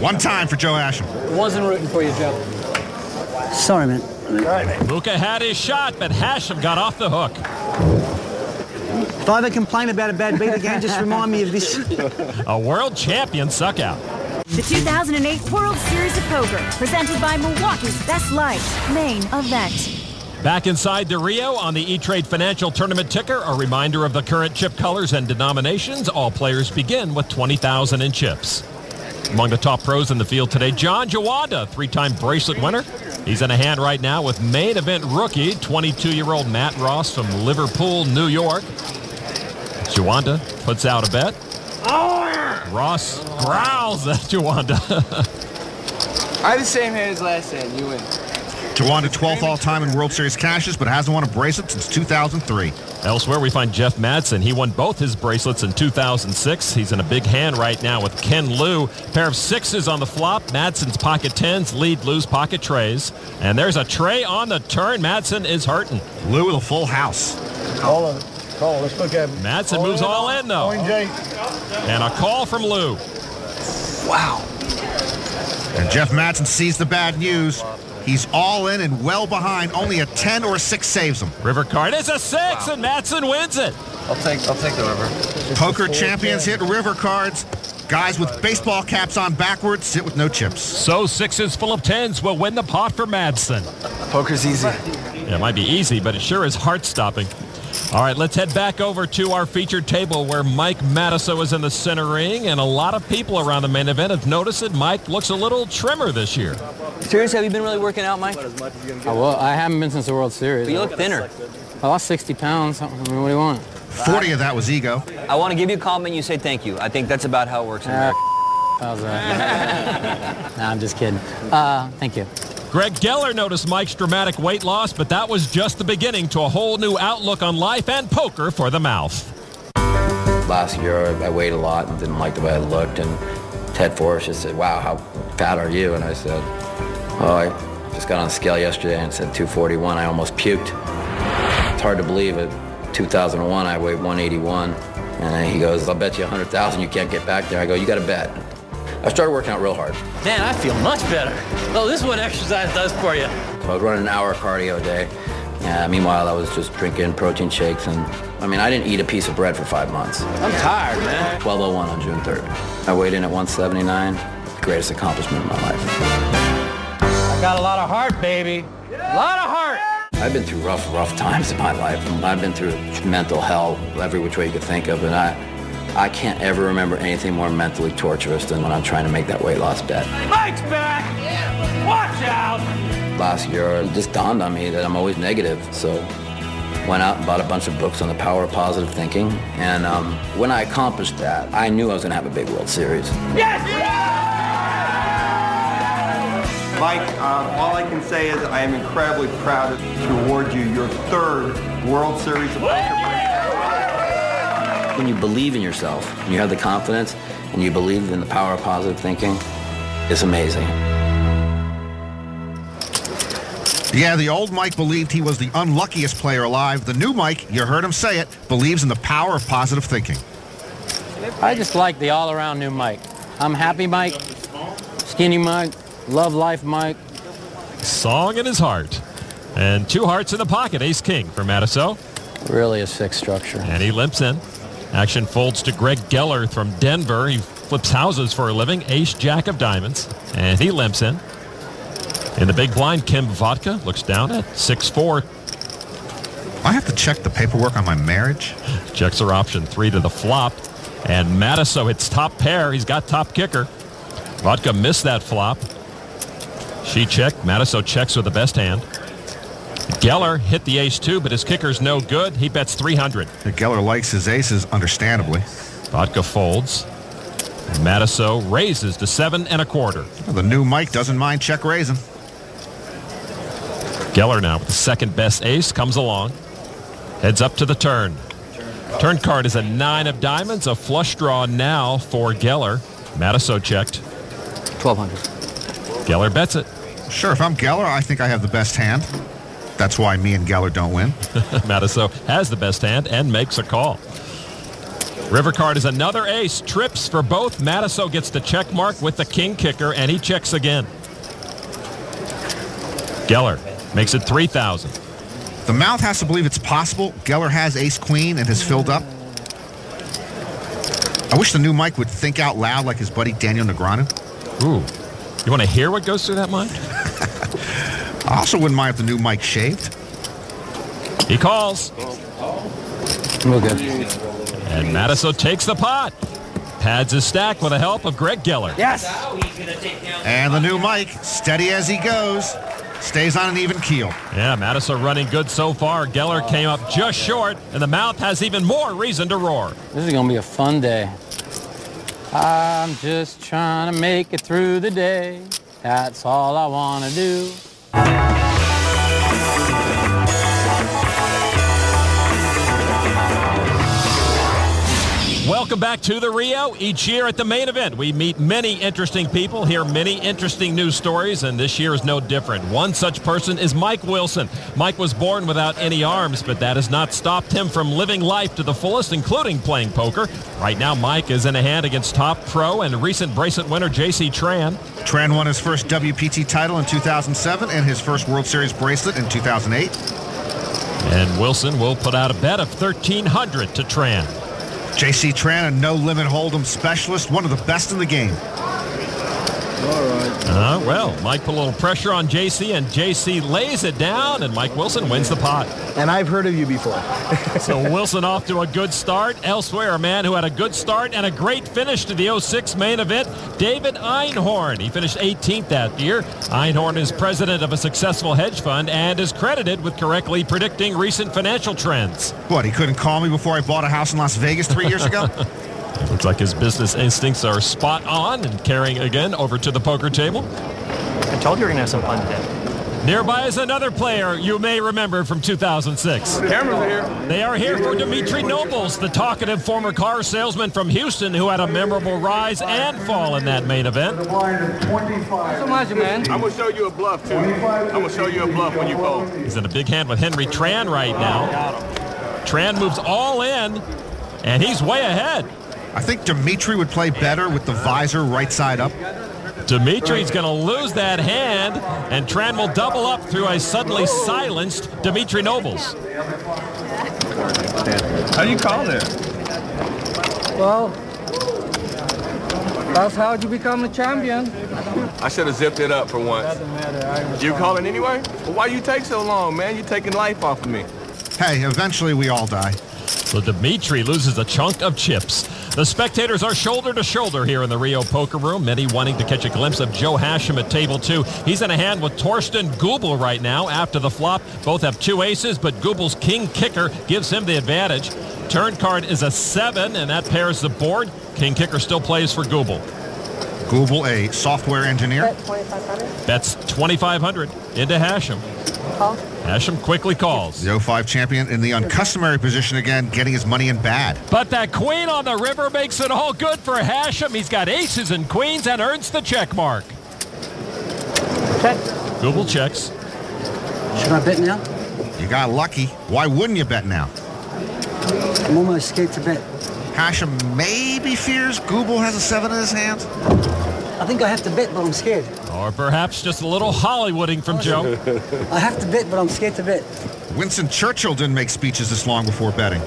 One time for Joe Hachem. Wasn't rooting for you, Joe. Sorry, man. Luca had his shot, but Hachem got off the hook. If I ever complain about a bad beat again, just remind me of this. A world champion suck out. The 2008 World Series of Poker, presented by Milwaukee's Best Light, main event. Back inside the Rio on the E-Trade Financial Tournament ticker, a reminder of the current chip colors and denominations. All players begin with 20,000 in chips. Among the top pros in the field today, John Juanda, three-time bracelet winner. He's in a hand right now with main event rookie, 22-year-old Matt Ross from Liverpool, New York. Juanda puts out a bet. Ross growls at Juanda. I have the same hand as last hand. You win. Juanda 12th all-time in World Series cashes, but hasn't won a bracelet since 2003. Elsewhere, we find Jeff Madsen. He won both his bracelets in 2006. He's in a big hand right now with Ken Liu. Pair of sixes on the flop. Madsen's pocket tens lead Liu's pocket treys. And there's a trey on the turn. Madsen is hurting. Liu with a full house. Call it. Call. Let's look at Madsen moves all in, though. Point And a call from Liu. Wow. And Jeff Madsen sees the bad news. He's all in and well behind. Only a 10 or a 6 saves him. River card is a six, and Madsen wins it. I'll take. I'll take the river. Poker champions hit river cards. Guys with baseball caps on backwards sit with no chips. So sixes full of tens will win the pot for Madsen. Poker's easy. Yeah, it might be easy, but it sure is heart-stopping. All right, let's head back over to our featured table where Mike Matusow is in the center ring, and a lot of people around the main event have noticed that Mike looks a little trimmer this year. Seriously, have you been really working out, Mike? Oh, well, I haven't been since the World Series. But you look thinner. I lost 60 pounds. I mean, what do you want? 40 of that was ego. I want to give you a compliment. You say thank you. I think that's about how it works in Uh, America. how's that? nah, I'm just kidding. Uh, thank you. Greg Geller noticed Mike's dramatic weight loss, but that was just the beginning to a whole new outlook on life and poker for the mouth. Last year, I weighed a lot and didn't like the way I looked. And Ted Forrest just said, wow, how fat are you? And I said, oh, I just got on the scale yesterday and said 241. I almost puked. It's hard to believe it. 2001, I weighed 181. And he goes, I'll bet you 100,000 you can't get back there. I go, you got to bet. I started working out real hard. Man, I feel much better. Oh, this is what exercise does for you. So I was running an hour cardio a day. Yeah, meanwhile, I was just drinking protein shakes and, I mean, I didn't eat a piece of bread for five months. I'm tired, man. 1201 on June 3rd. I weighed in at 179. Greatest accomplishment of my life. I got a lot of heart, baby. A lot of heart. I've been through rough, rough times in my life. I've been through mental hell every which way you could think of, and I, I can't ever remember anything more mentally torturous than when I'm trying to make that weight loss bet. Mike's back. Watch out. Last year, it just dawned on me that I'm always negative, so went out and bought a bunch of books on the power of positive thinking, and um, when I accomplished that, I knew I was going to have a big World Series. Yes! Mike, uh, all I can say is I am incredibly proud to award you your third World Series of Poker. When you believe in yourself, and you have the confidence, and you believe in the power of positive thinking, it's amazing. Yeah, the old Mike believed he was the unluckiest player alive. The new Mike, you heard him say it, believes in the power of positive thinking. I just like the all-around new Mike. I'm happy Mike, skinny Mike, love life Mike. Song in his heart. And two hearts in the pocket, ace-king for Matusow. Really a sick structure. And he limps in. Action folds to Greg Geller from Denver. He flips houses for a living. Ace Jack of Diamonds. And he limps in. In the big blind, Kim Vodka looks down at 6-4. I have to check the paperwork on my marriage. Checks are option three to the flop. And Matusow hits top pair. He's got top kicker. Vodka missed that flop. She checked. Matusow checks with the best hand. Geller hit the ace too, but his kicker's no good. He bets 300. Geller likes his aces, understandably. Vodka folds. Matusow raises to seven and a quarter. The new Mike doesn't mind check raising. Geller now with the second best ace comes along. Heads up to the turn. Turn card is a nine of diamonds, a flush draw now for Geller. Matusow checked. 1200. Geller bets it. Sure, if I'm Geller, I think I have the best hand. That's why me and Geller don't win. Matusow has the best hand and makes a call. River card is another ace. Trips for both. Matusow gets the check mark with the king kicker, and he checks again. Geller makes it 3,000. The mouth has to believe it's possible. Geller has ace queen and has filled up. I wish the new Mike would think out loud like his buddy Daniel Negreanu. Ooh. You want to hear what goes through that mind? I also wouldn't mind if the new Mike shaved. He calls. Real good. And Matusow takes the pot. Pads his stack with the help of Greg Geller. Yes. And the new Mike, steady as he goes, stays on an even keel. Yeah, Matusow running good so far. Geller came up just short, and the mouth has even more reason to roar. This is going to be a fun day. I'm just trying to make it through the day. That's all I want to do. Welcome back to the Rio. Each year at the main event, we meet many interesting people, hear many interesting news stories, and this year is no different. One such person is Mike Wilson. Mike was born without any arms, but that has not stopped him from living life to the fullest, including playing poker. Right now, Mike is in a hand against top pro and recent bracelet winner J.C. Tran. Tran won his first WPT title in 2007 and his first World Series bracelet in 2008. And Wilson will put out a bet of 1300 to Tran. J.C. Tran, a no-limit hold'em specialist, one of the best in the game. Uh, well, Mike put a little pressure on JC, and JC lays it down, and Mike Wilson wins the pot. And I've heard of you before. So Wilson off to a good start. Elsewhere, a man who had a good start and a great finish to the 06 main event, David Einhorn. He finished 18th that year. Einhorn is president of a successful hedge fund and is credited with correctly predicting recent financial trends. What, he couldn't call me before I bought a house in Las Vegas three years ago? It looks like his business instincts are spot on and carrying again over to the poker table. I told you we are going to have some fun today. Nearby is another player you may remember from 2006. Cameras are here. They are here for Dimitri Nobles, the talkative former car salesman from Houston who had a memorable rise and fall in that main event. So much, man. I'm going to show you a bluff, too. I'm going to show you a bluff when you fold. He's in a big hand with Henry Tran right now. Tran moves all in, and he's way ahead. I think Dimitri would play better with the visor right side up. Dimitri's going to lose that hand, and Tran will double up through a suddenly silenced Dimitri Nobles. How do you call that? Well, that's how you become a champion. I should have zipped it up for once. Doesn't matter. You calling anyway? Well, why you take so long, man? You're taking life off of me. Hey, eventually we all die. So Dimitri loses a chunk of chips. The spectators are shoulder to shoulder here in the Rio Poker Room, many wanting to catch a glimpse of Joe Hachem at table two. He's in a hand with Torsten Gubel right now after the flop. Both have two aces, but Gubel's king kicker gives him the advantage. Turn card is a seven, and that pairs the board. King kicker still plays for Gubel. Google, a software engineer. Bets 2,500 into Hachem. Hachem quickly calls. The 05 champion in the uncustomary position again, getting his money in bad. But that queen on the river makes it all good for Hachem. He's got aces and queens and earns the check mark. Check. Gubel checks. Should I bet now? You got lucky. Why wouldn't you bet now? I'm almost scared to bet. Hachem maybe fears Gubel has a seven in his hand. I think I have to bet, but I'm scared. Or perhaps just a little Hollywooding from Joe. I have to bet, but I'm scared to bet. Winston Churchill didn't make speeches this long before betting.